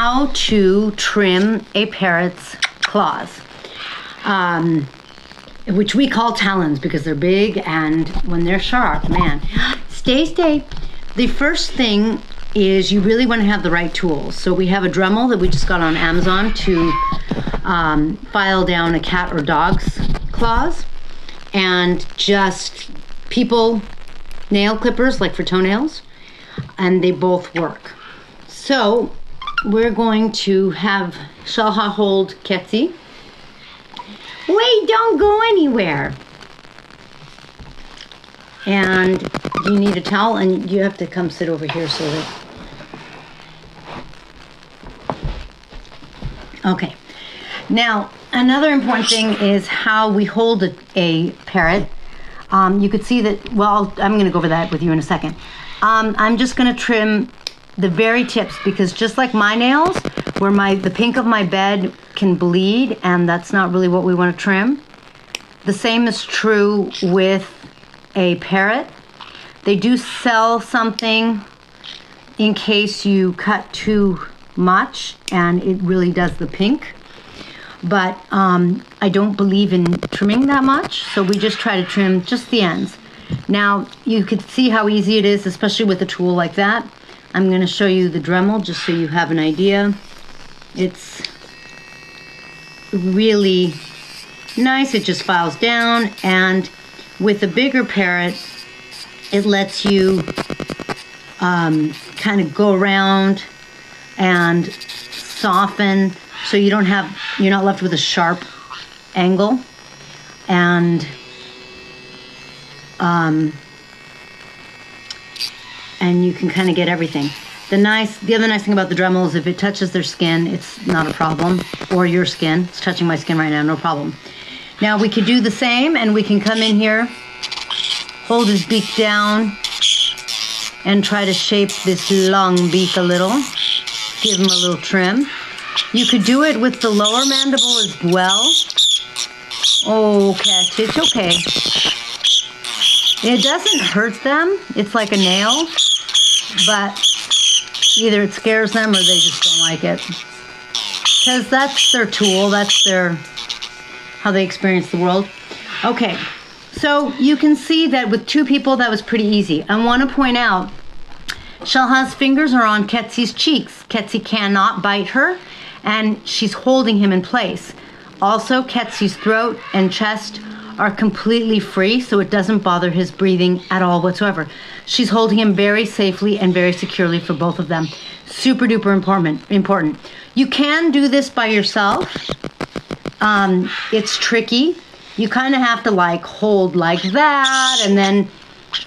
how to trim a parrot's claws, um, which we call talons because they're big and when they're sharp, man. Stay, stay. The first thing is you really want to have the right tools. So we have a Dremel that we just got on Amazon to um, file down a cat or dog's claws and just people nail clippers like for toenails and they both work. So we're going to have Shalha hold Ketsi. Wait, don't go anywhere. And you need a towel and you have to come sit over here so that Okay. Now, another important thing is how we hold a, a parrot. Um, you could see that, well, I'm going to go over that with you in a second. Um, I'm just going to trim the very tips because just like my nails, where my the pink of my bed can bleed and that's not really what we want to trim. The same is true with a parrot. They do sell something in case you cut too much and it really does the pink. But um, I don't believe in trimming that much, so we just try to trim just the ends. Now, you could see how easy it is, especially with a tool like that. I'm going to show you the Dremel just so you have an idea. It's really nice. It just files down, and with a bigger parrot, it lets you um, kind of go around and soften so you don't have you're not left with a sharp angle and um, and you can kind of get everything the nice the other nice thing about the dremel is if it touches their skin it's not a problem or your skin it's touching my skin right now no problem now we could do the same and we can come in here hold his beak down and try to shape this long beak a little give him a little trim. You could do it with the lower mandible as well. Oh, Cat, it's okay. It doesn't hurt them. It's like a nail, but either it scares them or they just don't like it. Because that's their tool, that's their how they experience the world. Okay, so you can see that with two people that was pretty easy. I want to point out Shalha's fingers are on Ketsi's cheeks. Ketsi cannot bite her, and she's holding him in place. Also, Ketsi's throat and chest are completely free, so it doesn't bother his breathing at all whatsoever. She's holding him very safely and very securely for both of them. Super duper important. Important. You can do this by yourself. Um, it's tricky. You kind of have to like hold like that, and then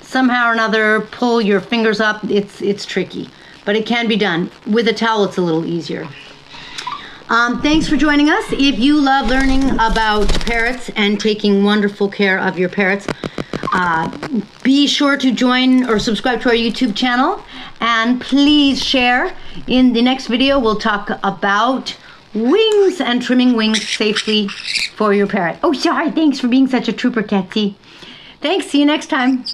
somehow or another pull your fingers up. It's it's tricky, but it can be done. With a towel, it's a little easier. Um, thanks for joining us. If you love learning about parrots and taking wonderful care of your parrots, uh, be sure to join or subscribe to our YouTube channel and please share. In the next video, we'll talk about wings and trimming wings safely for your parrot. Oh, sorry. Thanks for being such a trooper, Ketsi. Thanks. See you next time.